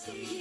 see you.